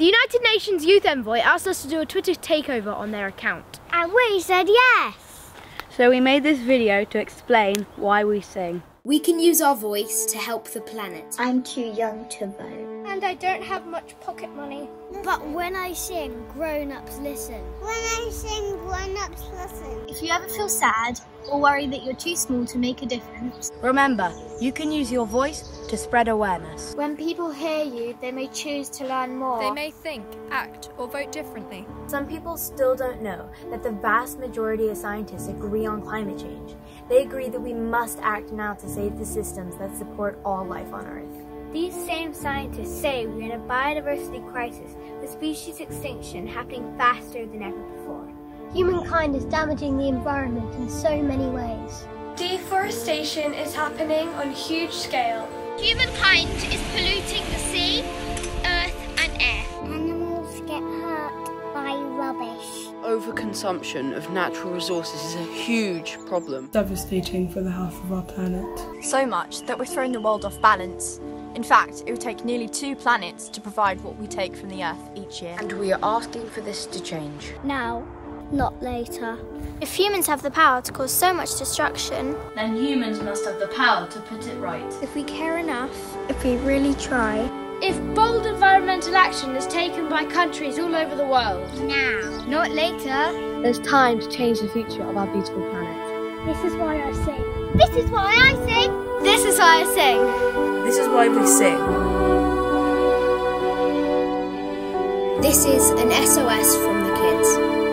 The United Nations Youth Envoy asked us to do a Twitter takeover on their account. And we said yes. So we made this video to explain why we sing. We can use our voice to help the planet. I'm too young to vote. And I don't have much pocket money. But when I sing, grown-ups listen. When I sing, grown-ups listen. If you ever feel sad or worry that you're too small to make a difference, remember, you can use your voice to spread awareness. When people hear you, they may choose to learn more. They may think, act, or vote differently. Some people still don't know that the vast majority of scientists agree on climate change. They agree that we must act now to save the systems that support all life on Earth. These same scientists say we're in a biodiversity crisis with species extinction happening faster than ever before. Humankind is damaging the environment in so many ways. Deforestation is happening on a huge scale. Humankind is polluting the sea, earth and air. Animals get hurt by rubbish. Overconsumption of natural resources is a huge problem. Devastating for the health of our planet. So much that we're throwing the world off balance. In fact, it would take nearly two planets to provide what we take from the Earth each year. And we are asking for this to change. Now, not later. If humans have the power to cause so much destruction, then humans must have the power to put it right. If we care enough, if we really try, if bold environmental action is taken by countries all over the world. Now, not later. There's time to change the future of our beautiful planet. This is why I sing. This is why I sing. This is why I sing. This is why we sing. This is an SOS from the kids.